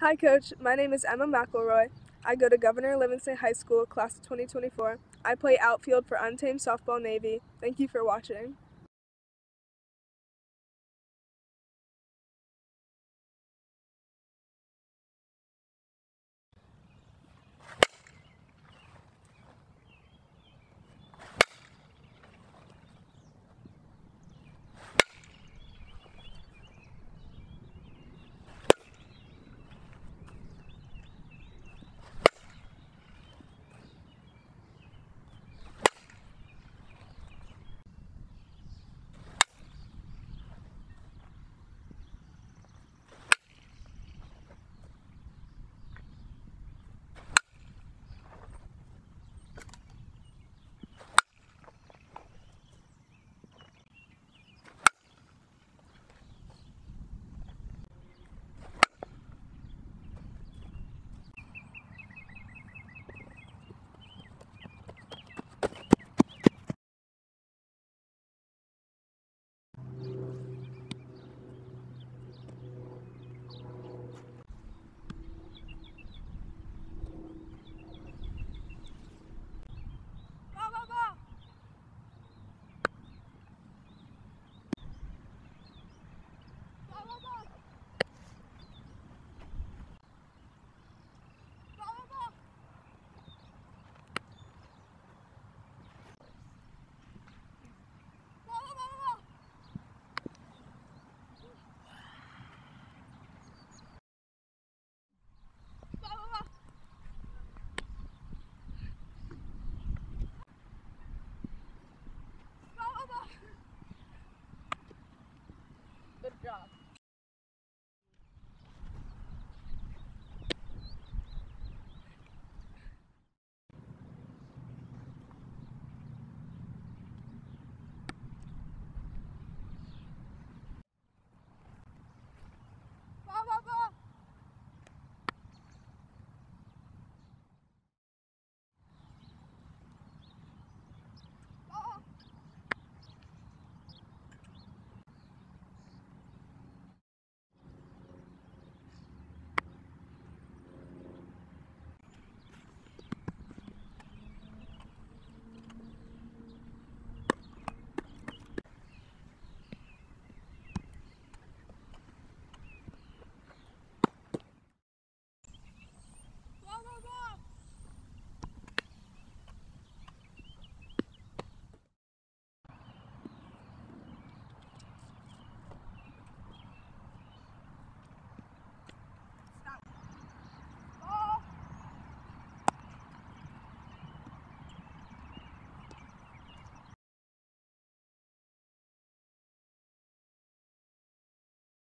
Hi, Coach. My name is Emma McElroy. I go to Governor Livingston High School, class of 2024. I play outfield for Untamed Softball Navy. Thank you for watching. job.